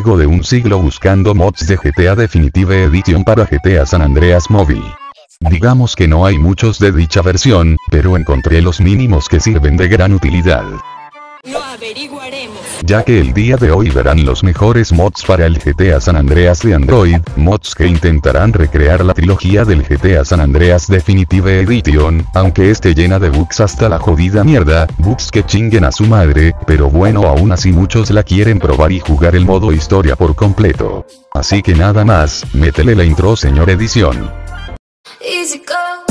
luego de un siglo buscando mods de GTA Definitive Edition para GTA San Andreas Móvil. Digamos que no hay muchos de dicha versión, pero encontré los mínimos que sirven de gran utilidad. Lo averiguaremos. Ya que el día de hoy verán los mejores mods para el GTA San Andreas de Android, mods que intentarán recrear la trilogía del GTA San Andreas Definitive Edition, aunque esté llena de bugs hasta la jodida mierda, bugs que chinguen a su madre, pero bueno aún así muchos la quieren probar y jugar el modo historia por completo. Así que nada más, métele la intro señor edición. Easy go.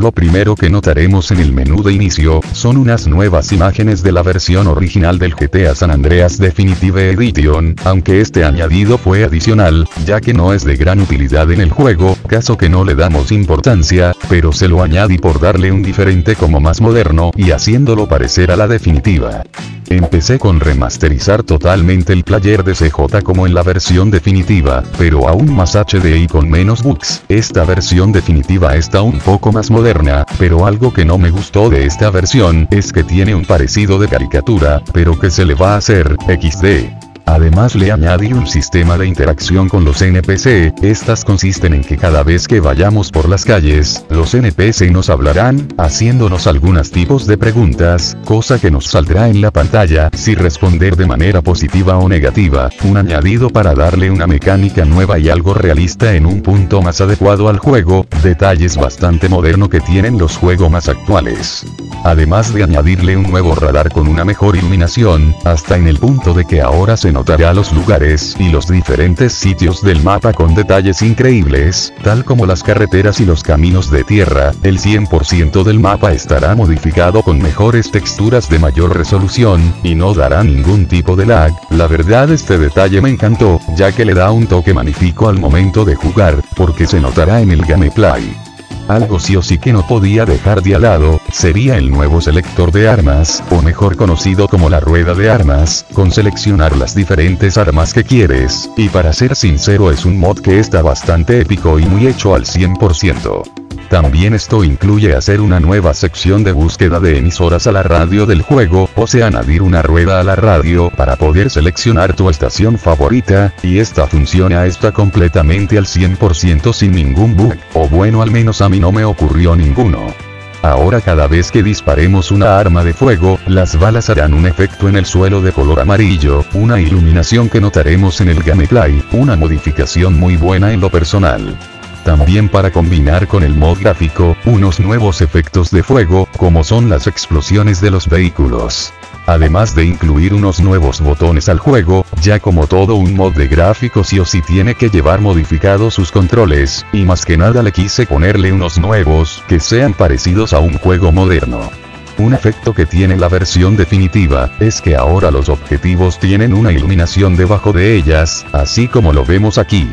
Lo primero que notaremos en el menú de inicio, son unas nuevas imágenes de la versión original del GTA San Andreas Definitive Edition, aunque este añadido fue adicional, ya que no es de gran utilidad en el juego, caso que no le damos importancia, pero se lo añadí por darle un diferente como más moderno y haciéndolo parecer a la definitiva. Empecé con remasterizar totalmente el player de CJ como en la versión definitiva, pero aún más HD y con menos bugs. Esta versión definitiva está un poco más moderna, pero algo que no me gustó de esta versión es que tiene un parecido de caricatura, pero que se le va a hacer, XD. Además le añadí un sistema de interacción con los NPC, estas consisten en que cada vez que vayamos por las calles, los NPC nos hablarán, haciéndonos algunos tipos de preguntas, cosa que nos saldrá en la pantalla, si responder de manera positiva o negativa, un añadido para darle una mecánica nueva y algo realista en un punto más adecuado al juego, detalles bastante moderno que tienen los juegos más actuales. Además de añadirle un nuevo radar con una mejor iluminación, hasta en el punto de que ahora se notará los lugares y los diferentes sitios del mapa con detalles increíbles, tal como las carreteras y los caminos de tierra, el 100% del mapa estará modificado con mejores texturas de mayor resolución, y no dará ningún tipo de lag, la verdad este detalle me encantó, ya que le da un toque magnífico al momento de jugar, porque se notará en el gameplay. Algo sí o sí que no podía dejar de al lado, sería el nuevo selector de armas, o mejor conocido como la rueda de armas, con seleccionar las diferentes armas que quieres, y para ser sincero es un mod que está bastante épico y muy hecho al 100%. También esto incluye hacer una nueva sección de búsqueda de emisoras a la radio del juego, o sea añadir una rueda a la radio para poder seleccionar tu estación favorita, y esta funciona está completamente al 100% sin ningún bug, o bueno al menos a mí no me ocurrió ninguno. Ahora cada vez que disparemos una arma de fuego, las balas harán un efecto en el suelo de color amarillo, una iluminación que notaremos en el gameplay, una modificación muy buena en lo personal. También para combinar con el mod gráfico, unos nuevos efectos de fuego, como son las explosiones de los vehículos. Además de incluir unos nuevos botones al juego, ya como todo un mod de gráficos sí o sí tiene que llevar modificados sus controles, y más que nada le quise ponerle unos nuevos, que sean parecidos a un juego moderno. Un efecto que tiene la versión definitiva, es que ahora los objetivos tienen una iluminación debajo de ellas, así como lo vemos aquí.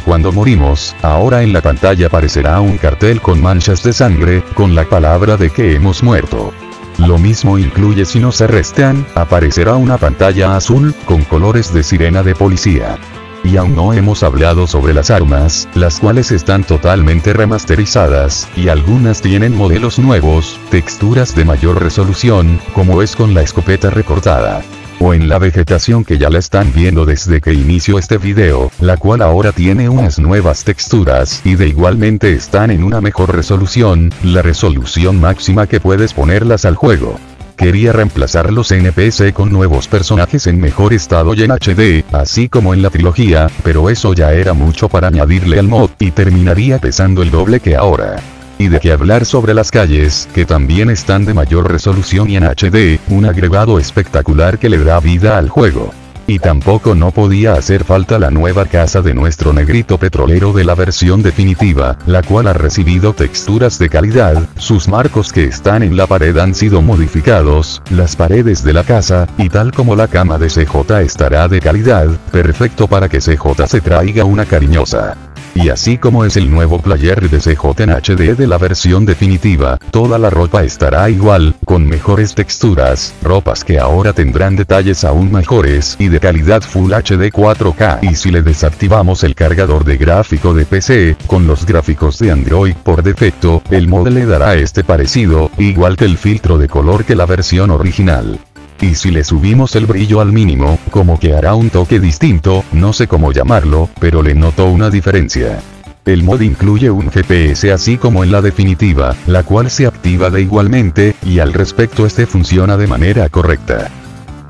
Cuando morimos, ahora en la pantalla aparecerá un cartel con manchas de sangre, con la palabra de que hemos muerto. Lo mismo incluye si nos arrestan, aparecerá una pantalla azul, con colores de sirena de policía. Y aún no hemos hablado sobre las armas, las cuales están totalmente remasterizadas, y algunas tienen modelos nuevos, texturas de mayor resolución, como es con la escopeta recortada o en la vegetación que ya la están viendo desde que inició este video, la cual ahora tiene unas nuevas texturas y de igualmente están en una mejor resolución, la resolución máxima que puedes ponerlas al juego. Quería reemplazar los NPC con nuevos personajes en mejor estado y en HD, así como en la trilogía, pero eso ya era mucho para añadirle al mod, y terminaría pesando el doble que ahora. Y de qué hablar sobre las calles, que también están de mayor resolución y en HD, un agregado espectacular que le da vida al juego. Y tampoco no podía hacer falta la nueva casa de nuestro negrito petrolero de la versión definitiva, la cual ha recibido texturas de calidad, sus marcos que están en la pared han sido modificados, las paredes de la casa, y tal como la cama de CJ estará de calidad, perfecto para que CJ se traiga una cariñosa. Y así como es el nuevo player de CJ HD de la versión definitiva, toda la ropa estará igual, con mejores texturas, ropas que ahora tendrán detalles aún mejores y de calidad Full HD 4K. Y si le desactivamos el cargador de gráfico de PC, con los gráficos de Android por defecto, el mod le dará este parecido, igual que el filtro de color que la versión original. Y si le subimos el brillo al mínimo, como que hará un toque distinto, no sé cómo llamarlo, pero le noto una diferencia. El mod incluye un GPS así como en la definitiva, la cual se activa de igualmente, y al respecto este funciona de manera correcta.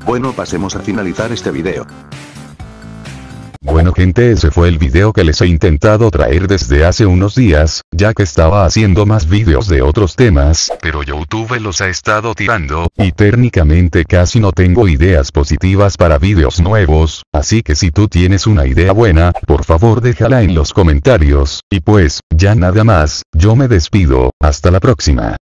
Bueno pasemos a finalizar este video. Bueno gente ese fue el video que les he intentado traer desde hace unos días, ya que estaba haciendo más vídeos de otros temas, pero YouTube los ha estado tirando, y técnicamente casi no tengo ideas positivas para vídeos nuevos, así que si tú tienes una idea buena, por favor déjala en los comentarios, y pues, ya nada más, yo me despido, hasta la próxima.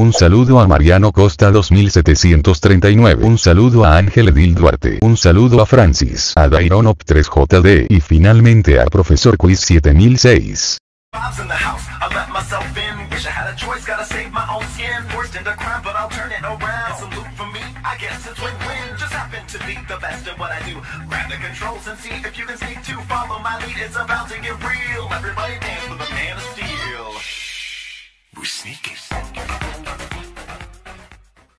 Un saludo a Mariano Costa 2739. Un saludo a Ángel Edil Duarte. Un saludo a Francis. A Daironop 3JD. Y finalmente a Profesor Quiz 7006. Bob's in the house, I let myself in. Wish I had a choice, gotta save my own skin. Forced into crime, but I'll turn it around. Some loot for me, I guess it's win-win. Just happen to be the best at what I do. Grab the controls and see if you can sneak to follow my lead. It's about to get real. Everybody dance with a man of steel.